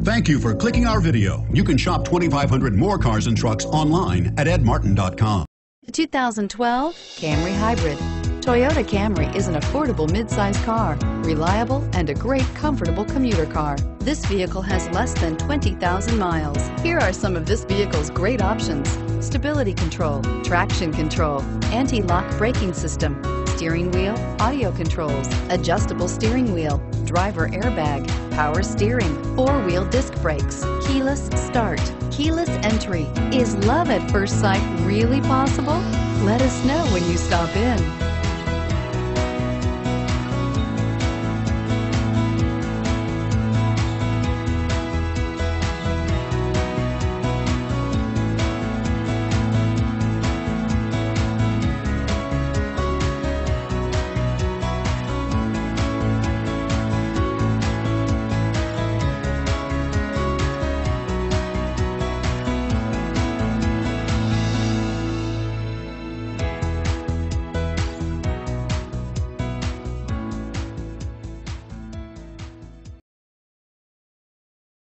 Thank you for clicking our video. You can shop 2,500 more cars and trucks online at edmartin.com. The 2012 Camry Hybrid. Toyota Camry is an affordable midsize car, reliable and a great comfortable commuter car. This vehicle has less than 20,000 miles. Here are some of this vehicle's great options. Stability control, traction control, anti-lock braking system, steering wheel, audio controls, adjustable steering wheel, driver airbag, power steering, four-wheel disc brakes, keyless start, keyless entry. Is love at first sight really possible? Let us know when you stop in.